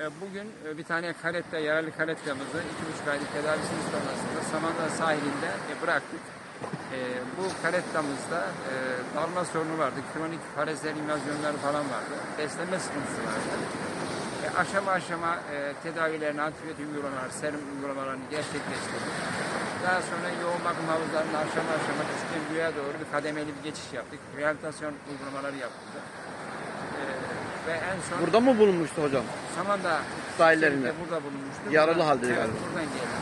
Bugün e, bir tane karette, yaralı karettamızı iki buçuk aylık tedavisinin sonrasında Samandağ sahilinde e, bıraktık. E, bu karettamızda e, dalma sorunu vardı, kronik paraziter invazyonları falan vardı, beslenme sıkıntısı vardı. E, aşama aşama e, tedavilerini, antibiyotik uygulamalar, serum uygulamalarını gerçekleştirdik. Daha sonra yoğun bakım havuzlarında aşama aşama küçükten büyüğe doğru bir kademeli bir geçiş yaptık. Rehabilitasyon uygulamaları yaptık. Ve en son Burada mı bulunmuştu hocam? Samandağ Sahillerinde. burada bulunmuştu. Yaralı halde evet, galiba. Buradan gelmiş.